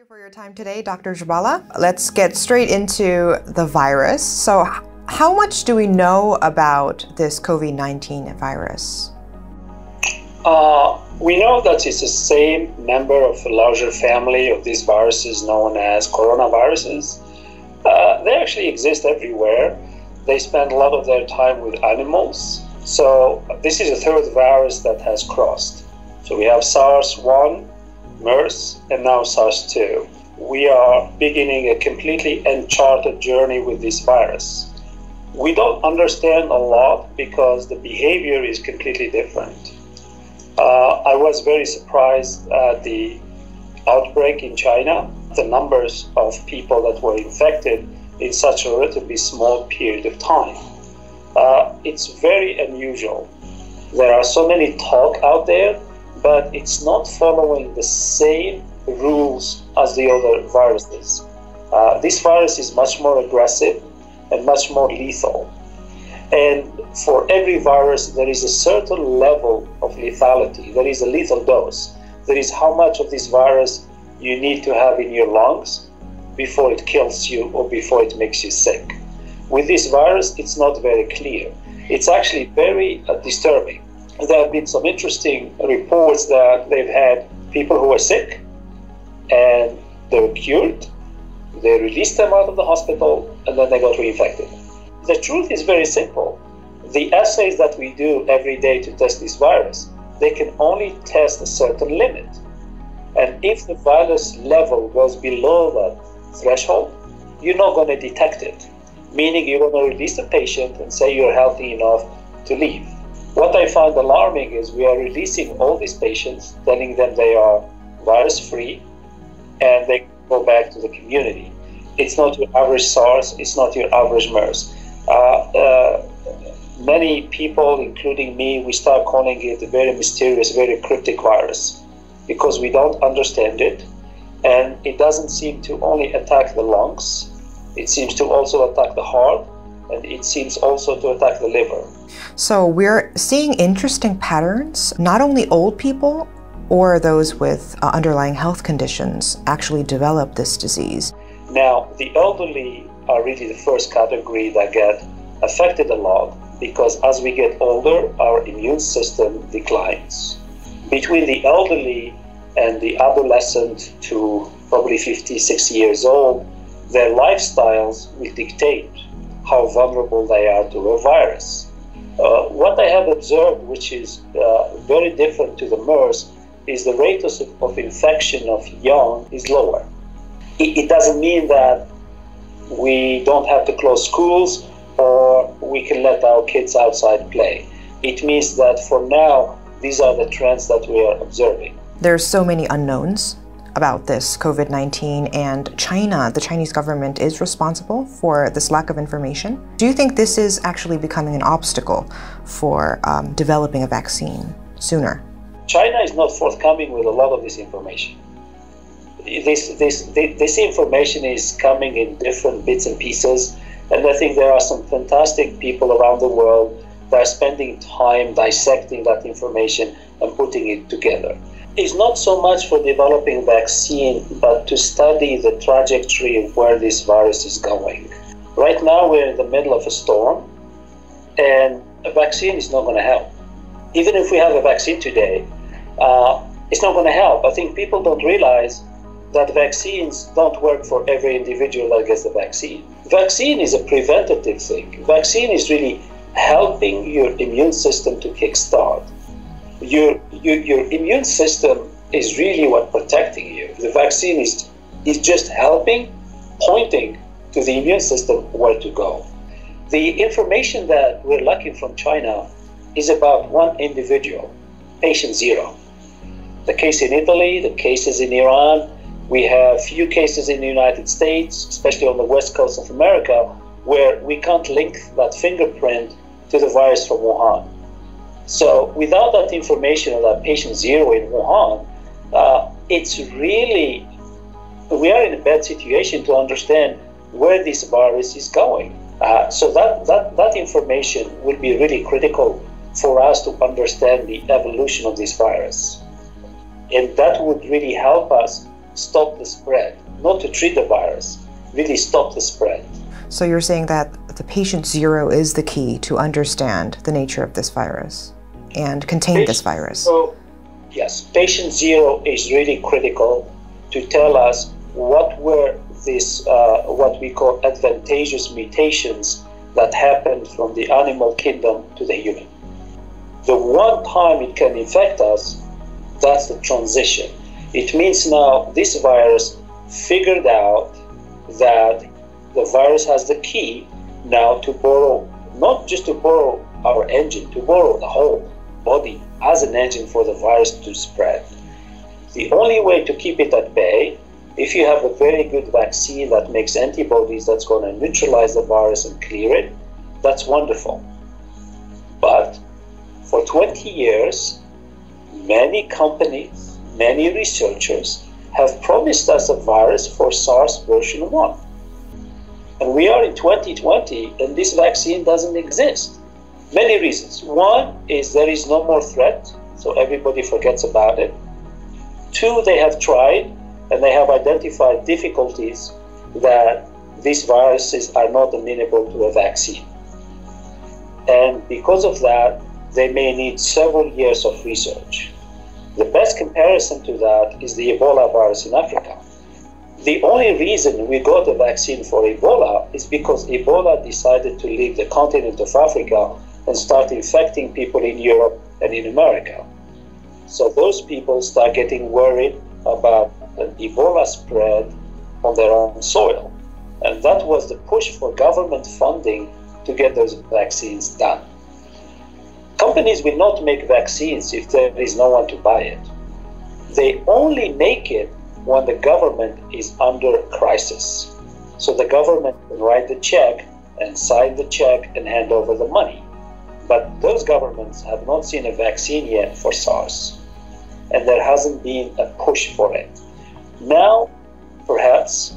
you for your time today, Dr. Jaballa. Let's get straight into the virus. So, how much do we know about this COVID 19 virus? Uh, we know that it's the same member of a larger family of these viruses known as coronaviruses. Uh, they actually exist everywhere. They spend a lot of their time with animals. So, this is a third virus that has crossed. So, we have SARS 1, MERS, and now SARS-2. We are beginning a completely uncharted journey with this virus. We don't understand a lot because the behavior is completely different. Uh, I was very surprised at the outbreak in China, the numbers of people that were infected in such a relatively small period of time. Uh, it's very unusual. There are so many talk out there but it's not following the same rules as the other viruses. Uh, this virus is much more aggressive and much more lethal. And for every virus, there is a certain level of lethality. There is a lethal dose. There is how much of this virus you need to have in your lungs before it kills you or before it makes you sick. With this virus, it's not very clear. It's actually very uh, disturbing there have been some interesting reports that they've had people who were sick and they were cured. They released them out of the hospital and then they got reinfected. The truth is very simple. The assays that we do every day to test this virus, they can only test a certain limit. And if the virus level goes below that threshold, you're not going to detect it. Meaning you're going to release the patient and say you're healthy enough to leave. What I find alarming is we are releasing all these patients, telling them they are virus free and they go back to the community. It's not your average SARS, it's not your average MERS. Uh, uh, many people, including me, we start calling it a very mysterious, very cryptic virus because we don't understand it and it doesn't seem to only attack the lungs, it seems to also attack the heart and it seems also to attack the liver. So we're seeing interesting patterns. Not only old people or those with uh, underlying health conditions actually develop this disease. Now, the elderly are really the first category that get affected a lot because as we get older, our immune system declines. Between the elderly and the adolescent to probably 50, 60 years old, their lifestyles will dictate how vulnerable they are to a virus. Uh, what I have observed, which is uh, very different to the MERS, is the rate of, of infection of young is lower. It, it, doesn't mean that we don't have to close schools or we can let our kids outside play. It means that for now, these are the trends that we are observing. There are so many unknowns about this COVID 19, and China, the Chinese government, is responsible for this lack of information. Do you think this is actually becoming an obstacle for um, developing a vaccine sooner? China is not forthcoming with a lot of this information. This, this, this information is coming in different bits and pieces, and I think there are some fantastic people around the world that are spending time dissecting that information and putting it together is not so much for developing vaccine, but to study the trajectory of where this virus is going. Right now, we're in the middle of a storm, and a vaccine is not going to help. Even if we have a vaccine today, uh, it's not going to help. I think people don't realize that vaccines don't work for every individual that gets the vaccine. Vaccine is a preventative thing. Vaccine is really helping your immune system to kickstart your, your, your immune system is really what protecting you. The vaccine is, is just helping, pointing to the immune system where to go. The information that we're lacking from China is about one individual, patient zero. The case in Italy, the cases in Iran, we have few cases in the United States, especially on the west coast of America, where we can't link that fingerprint to the virus from Wuhan. So without that information that patient zero in Wuhan, uh, it's really, we are in a bad situation to understand where this virus is going. Uh, so that, that, that information will be really critical for us to understand the evolution of this virus. And that would really help us stop the spread, not to treat the virus, really stop the spread. So you're saying that the patient zero is the key to understand the nature of this virus and contain patient this virus. So, yes, patient zero is really critical to tell us what were these, uh, what we call advantageous mutations that happened from the animal kingdom to the human. The one time it can infect us, that's the transition. It means now this virus figured out that the virus has the key now to borrow, not just to borrow our engine, to borrow the whole body as an engine for the virus to spread. The only way to keep it at bay, if you have a very good vaccine that makes antibodies that's going to neutralize the virus and clear it, that's wonderful. But for 20 years, many companies, many researchers have promised us a virus for SARS version 1. And we are in 2020 and this vaccine doesn't exist. Many reasons. One is there is no more threat, so everybody forgets about it. Two, they have tried and they have identified difficulties that these viruses are not amenable to a vaccine. And because of that, they may need several years of research. The best comparison to that is the Ebola virus in Africa. The only reason we got a vaccine for Ebola is because Ebola decided to leave the continent of Africa and start infecting people in Europe and in America. So those people start getting worried about an Ebola spread on their own soil. And that was the push for government funding to get those vaccines done. Companies will not make vaccines if there is no one to buy it. They only make it when the government is under crisis. So the government can write the check and sign the check and hand over the money. But those governments have not seen a vaccine yet for SARS, and there hasn't been a push for it. Now, perhaps,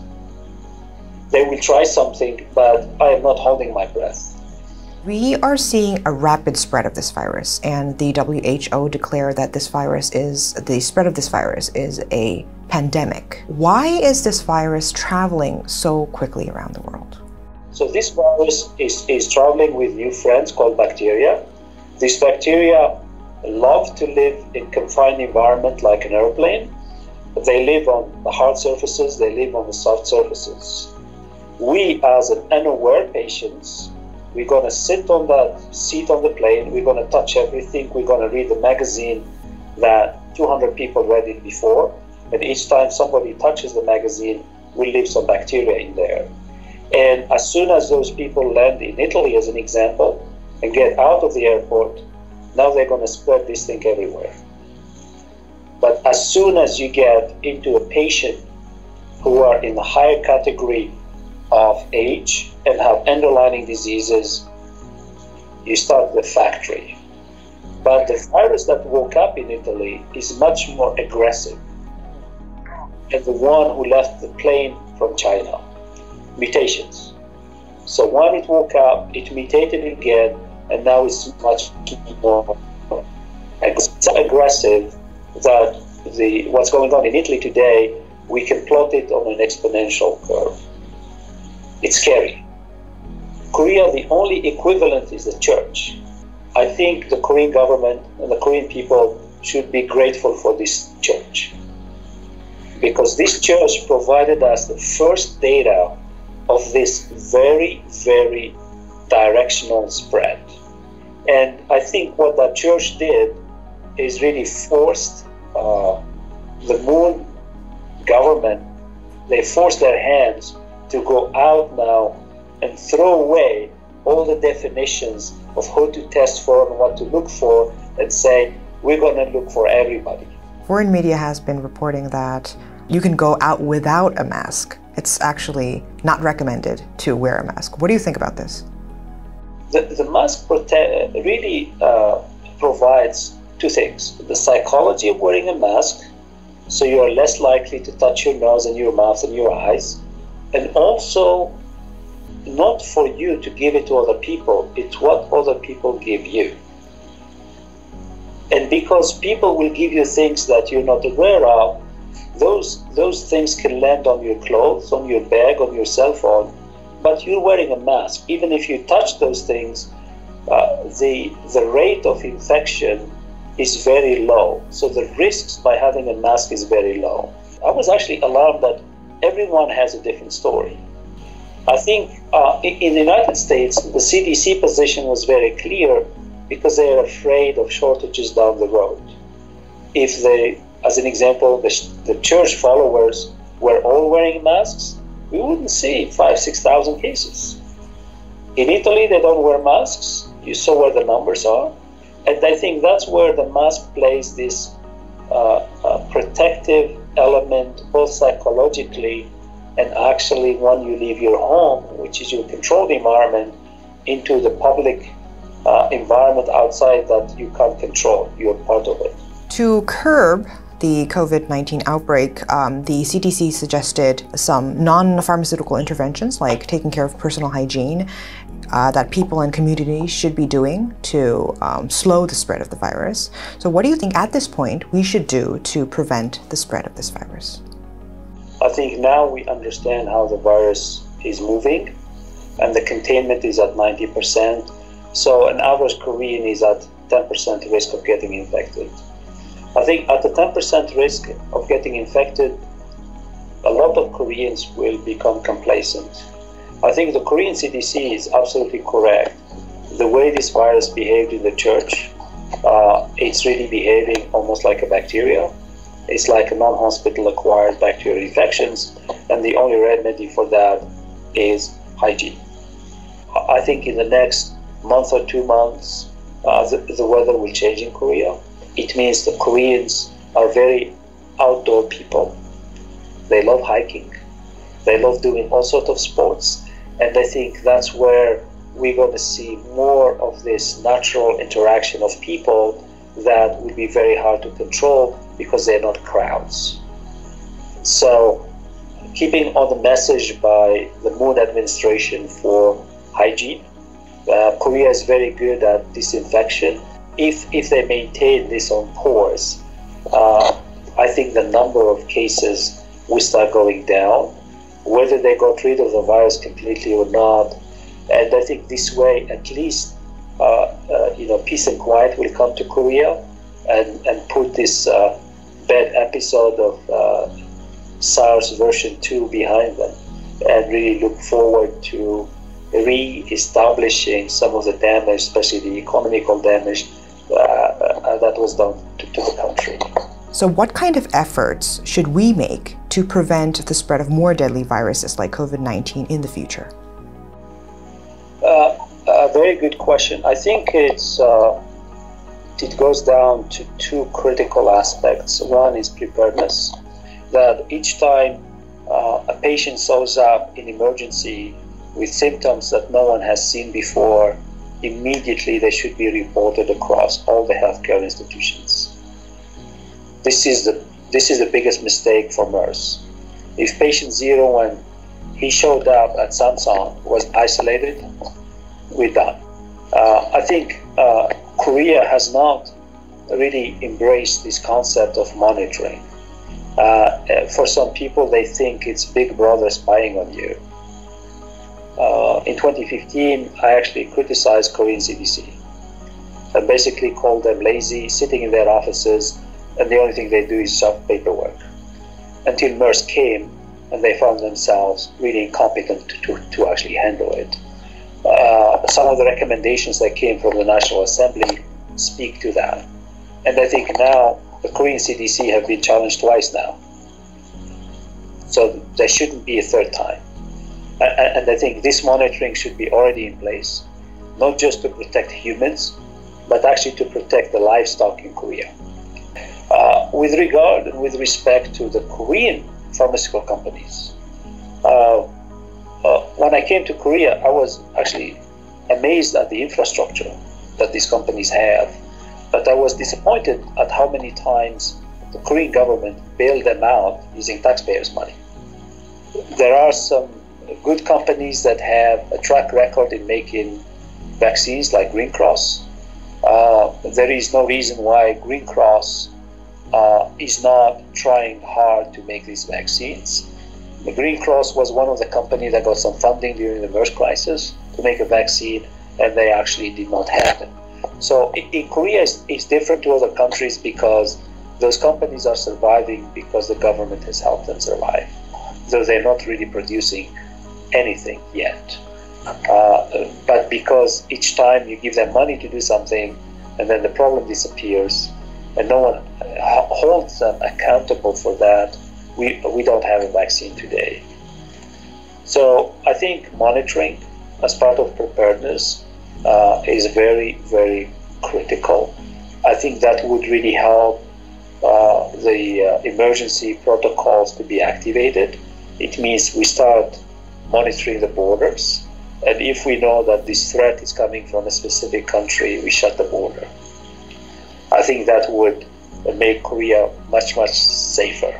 they will try something, but I am not holding my breath. We are seeing a rapid spread of this virus, and the WHO declared that this virus is the spread of this virus is a pandemic. Why is this virus traveling so quickly around the world? So, this virus is, is traveling with new friends called bacteria. These bacteria love to live in confined environment like an airplane. They live on the hard surfaces, they live on the soft surfaces. We, as an unaware patients, we're to sit on that seat on the plane. We're to touch everything. We're to read the magazine that 200 people read it before. And each time somebody touches the magazine, we leave some bacteria in there. And as soon as those people land in Italy, as an example, and get out of the airport, now they're going to spread this thing everywhere. But as soon as you get into a patient who are in the higher category of age and have underlying diseases, you start the factory. But the virus that woke up in Italy is much more aggressive than the one who left the plane from China. Mutations. So when it woke up, it mutated again, and now it's much more aggressive that the what's going on in Italy today, we can plot it on an exponential curve. It's scary. Korea, the only equivalent is the church. I think the Korean government and the Korean people should be grateful for this church. Because this church provided us the first data of this very, very directional spread. And I think what that church did is really forced uh, the moon government, they forced their hands to go out now and throw away all the definitions of who to test for and what to look for and say, we're going to look for everybody. Foreign media has been reporting that you can go out without a mask. It's actually not recommended to wear a mask. What do you think about this? The, the mask prote- really uh, provides two things the psychology of wearing a mask, so you are less likely to touch your nose and your mouth and your eyes and also not for you to give it to other people, it's what other people give you. And because people will give you things that you're not aware of, those those things can land on your clothes, on your bag, on your cell phone, but you're wearing a mask. Even if you touch those things, uh, the the rate of infection is very low. So the risks by having a mask is very low. I was actually alarmed that everyone has a different story. I think uh, in the United States, the CDC position was very clear because they are afraid of shortages down the road. If they, as an example, the, the church followers were all wearing masks, we wouldn't see five, 6,000 cases. In Italy, they don't wear masks. You saw where the numbers are. And I think that's where the mask plays this uh, uh, protective element, both psychologically and actually when you leave your home, which is your controlled environment, into the public uh, environment outside that you can't control. You're part of it. To curb the COVID 19 outbreak, um, the CDC suggested some non pharmaceutical interventions like taking care of personal hygiene uh, that people and communities should be doing to um, slow the spread of the virus. So, what do you think at this point we should do to prevent the spread of this virus? I think now we understand how the virus is moving, and the containment is at 90%. So, an average Korean is at 10% risk of getting infected. I think at the 10% risk of getting infected, a lot of Koreans will become complacent. I think the Korean CDC is absolutely correct. The way this virus behaved in the church, uh, it's really behaving almost like a bacteria. It's like a non-hospital acquired bacterial infections, and the only remedy for that is hygiene. I think in the next month or two months, uh, the, the weather will change in Korea. It means the Koreans are very outdoor people. They love hiking. They love doing all sorts of sports. And I think that's where we're going to see more of this natural interaction of people that will be very hard to control because they're not crowds. So, keeping on the message by the Moon administration for hygiene, uh, Korea is very good at disinfection. If, if they maintain this on course, uh, I think the number of cases will start going down, whether they got rid of the virus completely or not. And I think this way, at least, uh, uh you know, peace and quiet will come to Korea and, and put this uh, bad episode of uh, SARS version 2 behind them and really look forward to re-establishing some of the damage, especially the economical damage uh, uh, that was done to, to the country. So, what kind of efforts should we make to prevent the spread of more deadly viruses like COVID 19 in the future? Uh, a very good question. I think it's uh, it goes down to two critical aspects. One is preparedness, that each time uh, a patient shows up in emergency with symptoms that no one has seen before, immediately they should be reported across all the healthcare institutions. This is the this is the biggest mistake for MERS. If patient zero, when he showed up at Samsung, was isolated, we're done. Uh, I think uh, Korea has not really embraced this concept of monitoring. Uh, for some people, they think it's Big Brother spying on you. Uh, in 2015, I actually criticized Korean CDC and basically called them lazy, sitting in their offices, and the only thing they do is shove paperwork. Until MERS came, and they found themselves really incompetent to, to actually handle it. Uh, some of the recommendations that came from the National Assembly speak to that. And I think now the Korean CDC have been challenged twice now. So there shouldn't be a third time. And I think this monitoring should be already in place, not just to protect humans, but actually to protect the livestock in Korea. Uh, with regard and with respect to the Korean pharmaceutical companies, uh, uh, when I came to Korea, I was actually amazed at the infrastructure that these companies have, but I was disappointed at how many times the Korean government bailed them out using taxpayers' money. There are some good companies that have a track record in making vaccines, like Green Cross. Uh, there is no reason why Green Cross uh, is not trying hard to make these vaccines. The Green Cross was one of the companies that got some funding during the MERS crisis to make a vaccine, and they actually did not have it. So in Korea, it's, it's different to other countries because those companies are surviving because the government has helped them survive, though they're not really producing anything yet. Uh, but because each time you give them money to do something, and then the problem disappears, and no one holds them accountable for that, we, we don't have a vaccine today. So I think monitoring as part of preparedness uh, is very, very critical. I think that would really help uh, the uh, emergency protocols to be activated. It means we start monitoring the borders. And if we know that this threat is coming from a specific country, we shut the border. I think that would make Korea much, much safer.